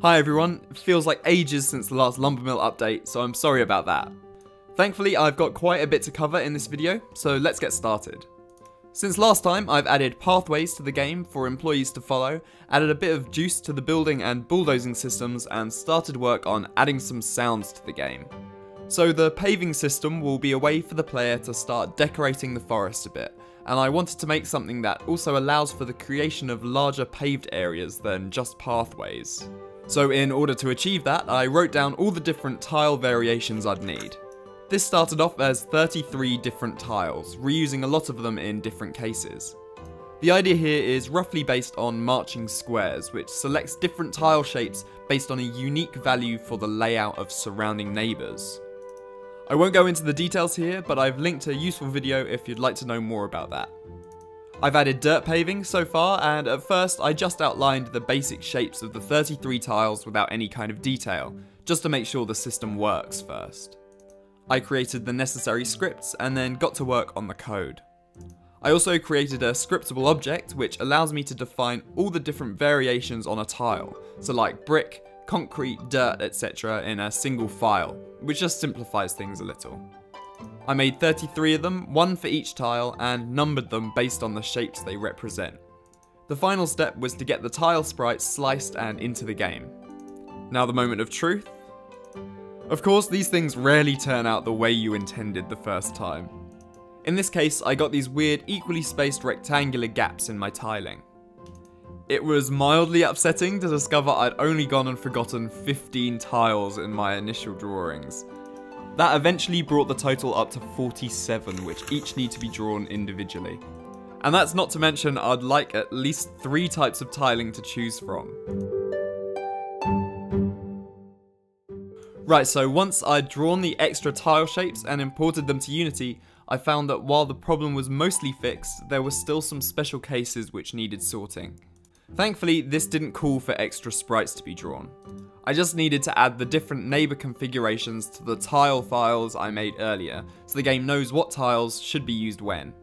Hi everyone, it feels like ages since the last Lumbermill update, so I'm sorry about that. Thankfully I've got quite a bit to cover in this video, so let's get started. Since last time, I've added pathways to the game for employees to follow, added a bit of juice to the building and bulldozing systems, and started work on adding some sounds to the game. So the paving system will be a way for the player to start decorating the forest a bit, and I wanted to make something that also allows for the creation of larger paved areas than just pathways. So in order to achieve that, I wrote down all the different tile variations I'd need. This started off as 33 different tiles, reusing a lot of them in different cases. The idea here is roughly based on marching squares, which selects different tile shapes based on a unique value for the layout of surrounding neighbours. I won't go into the details here, but I've linked a useful video if you'd like to know more about that. I've added dirt paving so far, and at first I just outlined the basic shapes of the 33 tiles without any kind of detail, just to make sure the system works first. I created the necessary scripts and then got to work on the code. I also created a scriptable object which allows me to define all the different variations on a tile, so like brick, concrete, dirt, etc. in a single file, which just simplifies things a little. I made 33 of them, one for each tile, and numbered them based on the shapes they represent. The final step was to get the tile sprites sliced and into the game. Now the moment of truth. Of course, these things rarely turn out the way you intended the first time. In this case, I got these weird, equally spaced rectangular gaps in my tiling. It was mildly upsetting to discover I'd only gone and forgotten 15 tiles in my initial drawings. That eventually brought the total up to 47, which each need to be drawn individually. And that's not to mention I'd like at least three types of tiling to choose from. Right, so once I'd drawn the extra tile shapes and imported them to Unity, I found that while the problem was mostly fixed, there were still some special cases which needed sorting. Thankfully, this didn't call for extra sprites to be drawn. I just needed to add the different neighbour configurations to the tile files I made earlier, so the game knows what tiles should be used when.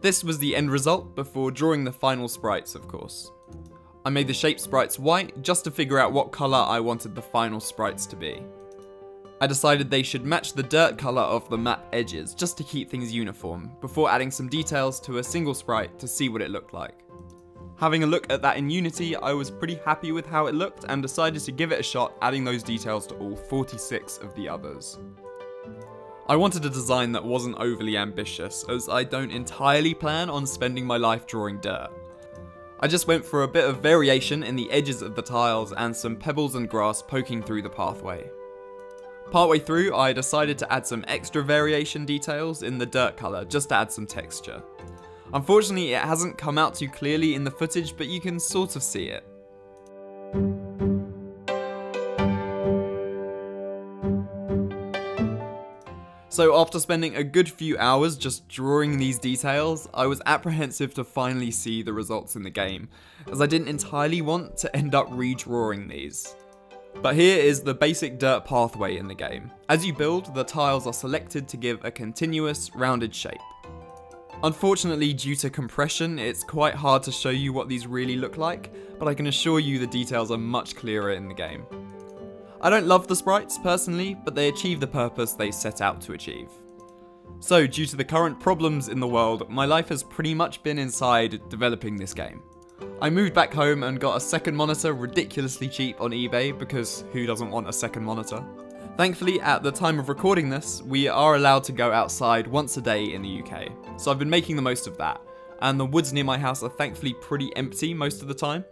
This was the end result before drawing the final sprites, of course. I made the shape sprites white just to figure out what colour I wanted the final sprites to be. I decided they should match the dirt colour of the map edges just to keep things uniform, before adding some details to a single sprite to see what it looked like. Having a look at that in Unity, I was pretty happy with how it looked and decided to give it a shot adding those details to all 46 of the others. I wanted a design that wasn't overly ambitious, as I don't entirely plan on spending my life drawing dirt. I just went for a bit of variation in the edges of the tiles and some pebbles and grass poking through the pathway. Partway through, I decided to add some extra variation details in the dirt colour just to add some texture. Unfortunately, it hasn't come out too clearly in the footage, but you can sort of see it. So after spending a good few hours just drawing these details, I was apprehensive to finally see the results in the game, as I didn't entirely want to end up redrawing these. But here is the basic dirt pathway in the game. As you build, the tiles are selected to give a continuous, rounded shape. Unfortunately, due to compression, it's quite hard to show you what these really look like, but I can assure you the details are much clearer in the game. I don't love the sprites personally, but they achieve the purpose they set out to achieve. So, due to the current problems in the world, my life has pretty much been inside developing this game. I moved back home and got a second monitor ridiculously cheap on eBay because who doesn't want a second monitor? Thankfully, at the time of recording this, we are allowed to go outside once a day in the UK, so I've been making the most of that, and the woods near my house are thankfully pretty empty most of the time.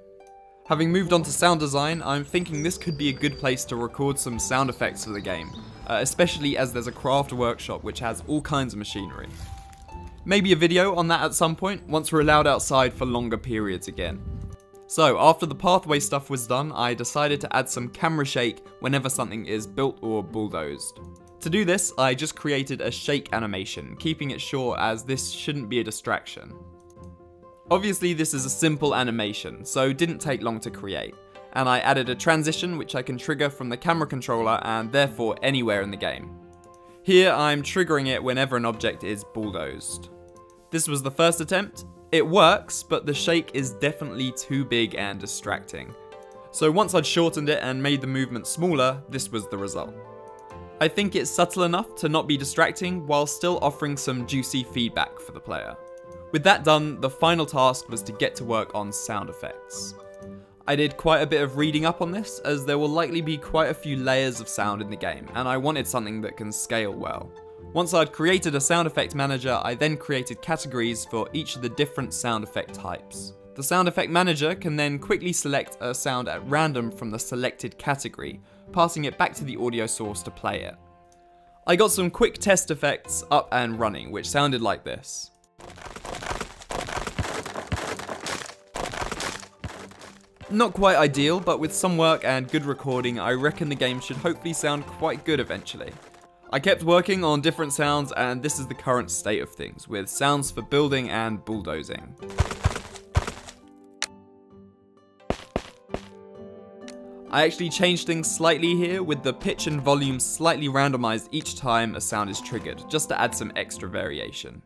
Having moved on to sound design, I'm thinking this could be a good place to record some sound effects for the game, uh, especially as there's a craft workshop which has all kinds of machinery. Maybe a video on that at some point, once we're allowed outside for longer periods again. So, after the pathway stuff was done, I decided to add some camera shake whenever something is built or bulldozed. To do this, I just created a shake animation, keeping it short as this shouldn't be a distraction. Obviously this is a simple animation, so didn't take long to create, and I added a transition which I can trigger from the camera controller and therefore anywhere in the game. Here I'm triggering it whenever an object is bulldozed. This was the first attempt, it works, but the shake is definitely too big and distracting. So once I'd shortened it and made the movement smaller, this was the result. I think it's subtle enough to not be distracting while still offering some juicy feedback for the player. With that done, the final task was to get to work on sound effects. I did quite a bit of reading up on this, as there will likely be quite a few layers of sound in the game, and I wanted something that can scale well. Once I'd created a sound effect manager, I then created categories for each of the different sound effect types. The sound effect manager can then quickly select a sound at random from the selected category, passing it back to the audio source to play it. I got some quick test effects up and running, which sounded like this. Not quite ideal, but with some work and good recording, I reckon the game should hopefully sound quite good eventually. I kept working on different sounds and this is the current state of things, with sounds for building and bulldozing. I actually changed things slightly here with the pitch and volume slightly randomized each time a sound is triggered, just to add some extra variation.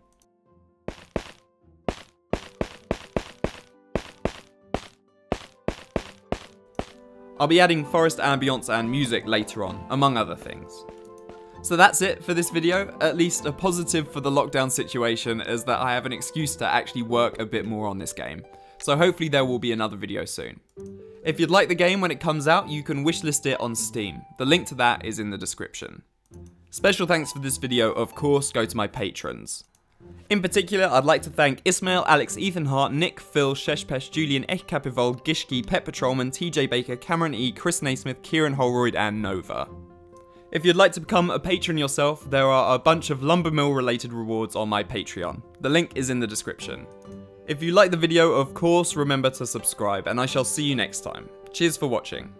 I'll be adding forest ambience and music later on, among other things. So that's it for this video, at least a positive for the lockdown situation is that I have an excuse to actually work a bit more on this game. So hopefully there will be another video soon. If you'd like the game when it comes out, you can wishlist it on Steam. The link to that is in the description. Special thanks for this video, of course, go to my patrons. In particular, I'd like to thank Ismail, Alex, Ethan Hart, Nick, Phil, Sheshpesh, Julian, Ech Gishki, Pet Patrolman, TJ Baker, Cameron E, Chris Naismith, Kieran Holroyd, and Nova. If you'd like to become a patron yourself, there are a bunch of Lumbermill related rewards on my Patreon. The link is in the description. If you like the video, of course, remember to subscribe, and I shall see you next time. Cheers for watching.